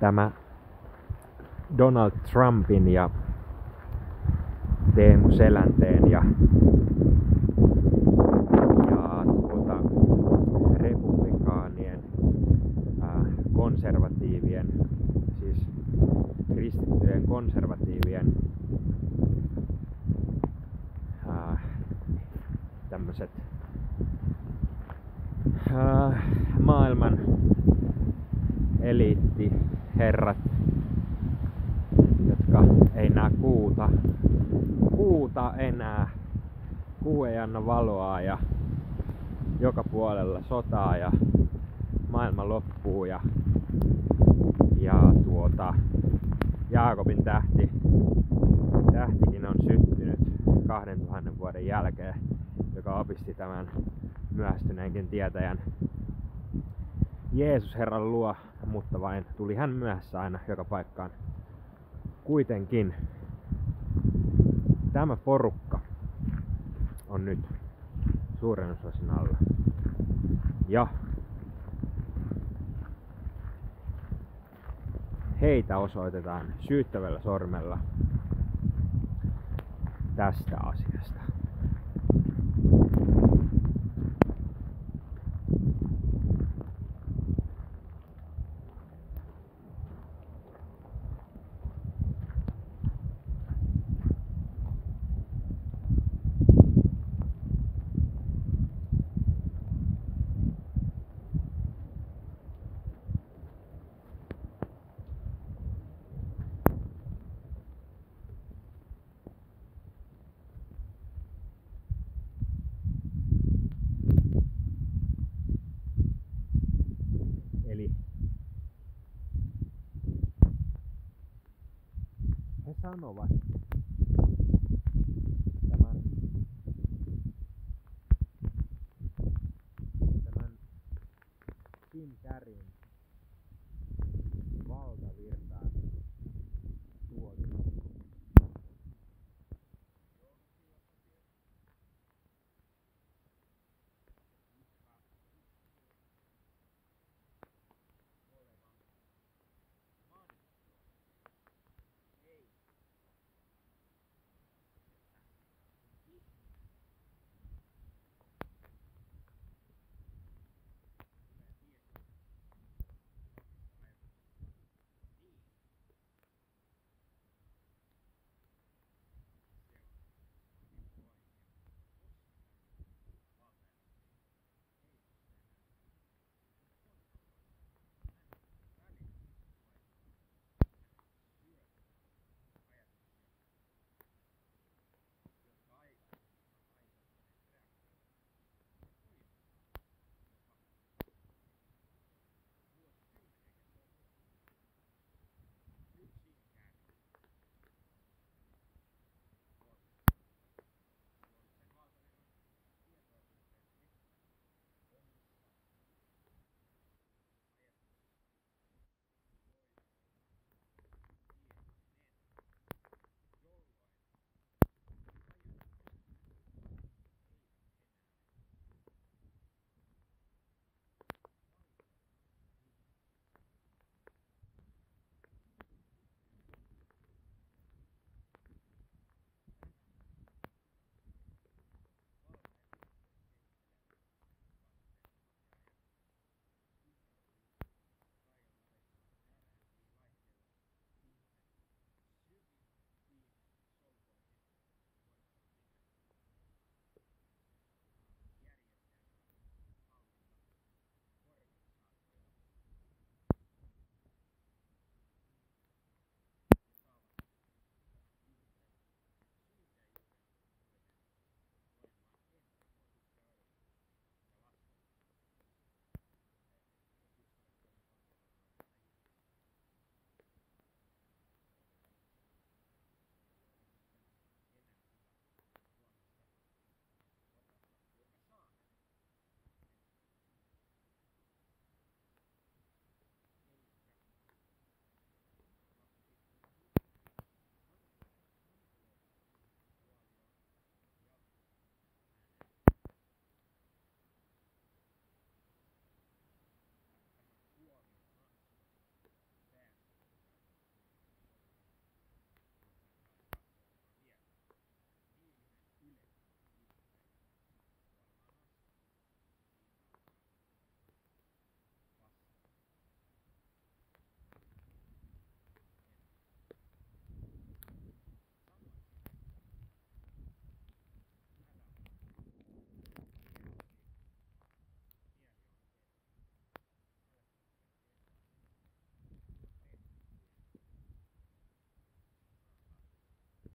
tämä Donald Trumpin ja Teemu Selänteen ja, ja tuota, republikaanien äh, konservatiivien, siis kristittyjen konservatiivien tämmöiset maailman eliittiherrat, jotka ei näe kuuta, kuuta enää. Kuu ei anna valoa ja joka puolella sotaa ja maailma loppuu ja, ja tuota, Jaakobin tähti, tähtikin on syttynyt 2000 vuoden jälkeen, joka opisti tämän myöhästyneenkin tietäjän Jeesus Herran luo, mutta vain tuli hän myöhässä aina joka paikkaan. Kuitenkin tämä porukka on nyt suuren osasin alla. Ja heitä osoitetaan syyttävällä sormella tästä asiasta. все равно ваше.